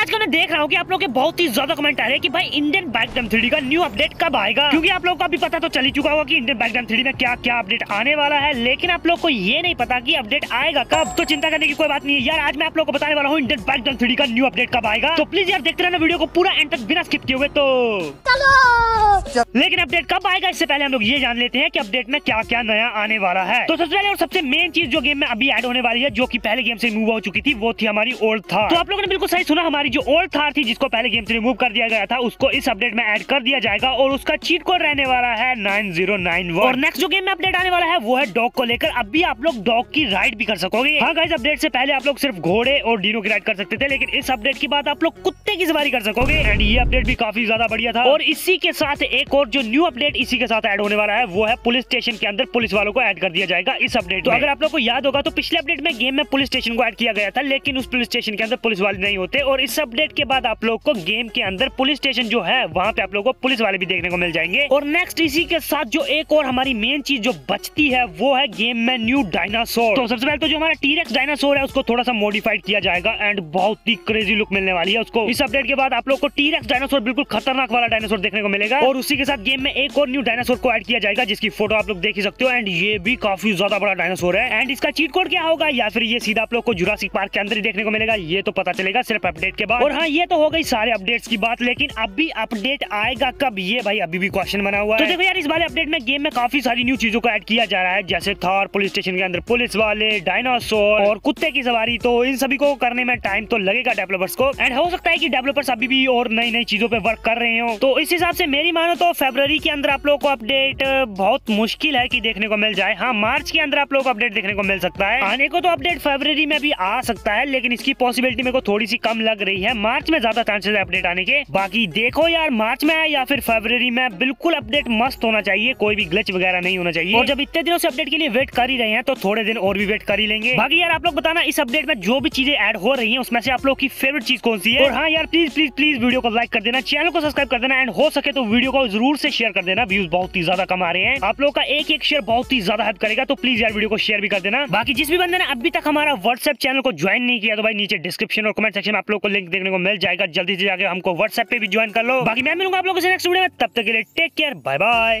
आजकल मैं देख रहा हूँ कि आप लोग के बहुत ही ज़्यादा कमेंट आ रहे हैं कि भाई इंडियन बैकडम थ्री का न्यू अपडेट कब आएगा? क्योंकि आप लोग को अभी पता तो चली चुका होगा कि इंडियन बैकडम थ्री में क्या क्या अपडेट आने वाला है, लेकिन आप लोग को ये नहीं पता कि अपडेट आएगा कब। तो चिंता करने की कोई बात नहीं है यार, आज मैं आप लोग को बताने वाला हूँ इंडियन बैकडम थ्री का न्यू अपडेट कब आएगा। तो प्लीज़ यार, देखते रहना वीडियो को पूरा एंड तक बिना स्किप किए हुए तो लेकिन अपडेट कब आएगा, इससे पहले हम लोग ये जान लेते हैं कि अपडेट में क्या क्या नया आने वाला है। तो सबसे पहले और सबसे मेन चीज़ जो गेम में अभी ऐड होने वाली है, जो कि पहले गेम से मूव हो चुकी थी, वो थी हमारी ओल्ड था तो आप लोगों ने बिल्कुल सही सुना, हमारी जो ओल्ड थार थी, जिसको पहले गेम से रिमूव कर दिया गया था, उसको इस अपडेट में एड कर दिया जाएगा और उसका चीट कोड रहने वाला है नाइन और नेक्स्ट जो गेम में अपडेट आने वाला है, वो है डॉग को लेकर। अभी आप लोग डॉग की राइड भी कर सकोगे। हाँ गाइस अपडेट से पहले आप लोग सिर्फ़ घोड़े और डीनो की राइड कर सकते थे, लेकिन इस अपडेट के बाद आप लोग कुत्ते की सवारी कर सकोगे। एंड ये अपडेट भी काफ़ी ज़्यादा बढ़िया था। और इसी के साथ एक और जो न्यू अपडेट इसी के साथ ऐड होने वाला है वो है पुलिस स्टेशन के अंदर पुलिस वालों को ऐड कर दिया जाएगा इस अपडेट तो अगर आप लोग को याद होगा तो पिछले अपडेट में गेम में पुलिस स्टेशन को ऐड किया गया था लेकिन उस पुलिस स्टेशन के अंदर पुलिस वाले नहीं होते और इस अपडेट के बाद आप लोग को गेम के अंदर पुलिस स्टेशन जो है वहाँ पे आप लोग को पुलिस वाले भी देखने को मिल जाएँगे। और नेक्स्ट इसी के साथ जो एक और हमारी मेन चीज़ जो बचती है वो है गेम में न्यू डायनासोर तो सबसे पहले तो जो हमारा टीरेक्स डायनासोर है उसको थोड़ा सा मॉडिफाइड किया जाएगा एंड बहुत ही क्रेजी लुक मिलने वाली है उसको। इस अपडेट के बाद आप लोग को टीरेक्स डायनासोर बिल्कुल खतरनाक वाला डायनासोर देखने को मिलेगा और उसी के साथ गेम में एक और न्यू डायनासोर को ऐड किया जाएगा जिसकी फ़ोटो आप लोग देख ही सकते हो एंड ये भी काफ़ी ज़्यादा बड़ा डायनासोर है। एंड इसका चीट कोड क्या होगा? या फिर ये सीधा आप लोग को जुरासिक पार्क के अंदर ही देखने को मिलेगा ये तो पता चलेगा सिर्फ़ अपडेट के बाद। और हाँ ये तो हो गई सारे अपडेट्स की बात लेकिन अभी अपडेट आएगा कब? ये भाई अभी भी क्वेश्चन बना हुआ है। तो देखो यार इस बारे अपडेट में गेम में काफ़ी सारी न्यू चीज़ों को ऐड किया जा रहा है जैसे थार पुलिस स्टेशन के अंदर पुलिस वाले डायनासोर और कुत्ते की सवारी तो इन सभी को करने में टाइम तो लगेगा डेवलपर्स को। एंड हो सकता है की डेवलपर्स अभी भी और नई नई चीज़ों पर वर्क कर रहे हो। तो इस हिसाब से मेरी मानो तो फेब्रवरी के अंदर आप लोग को अपडेट बहुत मुश्किल है कि देखने को मिल जाए। हाँ मार्च के अंदर आप लोग को अपडेट देखने को मिल सकता है। आने को तो अपडेट फेब्रवरी में भी आ सकता है, लेकिन इसकी पॉसिबिलिटी मेरे को थोड़ी सी कम लग रही है। मार्च में ज़्यादा चांसेस है अपडेट आने के। बाकी देखो यार, मार्च में या फिर फेब्रवरी में, बिल्कुल अपडेट मस्त होना चाहिए। कोई भी ग्लिच वगैरह नहीं होना चाहिए। और जब इतने दिनों से अपडेट के लिए वेट कर ही रहे हैं तो थोड़े दिन और भी वेट कर ही लेंगे। बाकी यार, आप लोग बताना, इस अपडेट में जो भी चीज़ें ऐड हो रही है, उसमें से आप लोग की फेवरेट चीज़ कौन सी है? और हाँ यार प्लीज़ प्लीज़ प्लीज़ वीडियो को लाइक कर देना चैनल को सब्सक्राइब कर देना एंड हो सके तो वीडियो को ज़रूर से शेयर कर देना व्यूज़ बहुत ही ज़्यादा कम रहे हैं। आप लोग का एक एक शेयर बहुत ही ज़्यादा हेल्प करेगा तो प्लीज़ यार वीडियो को शेयर भी कर देना। बाकी जिस भी बंदे ने अभी तक हमारा व्हाट्सएप चैनल को ज्वाइन नहीं किया तो भाई नीचे डिस्क्रिप्शन और कमेंट सेक्शन में आप लोग को लिंक देखने को मिल जाएगा। जल्दी से जाकर हमको व्हाट्सएप पे भी ज्वाइन कर लो। बाकी मैं मिलूँगा आप लोगों से नेक्स्ट वीडियो में। तब तक के लिए टेक केयर बाय बाय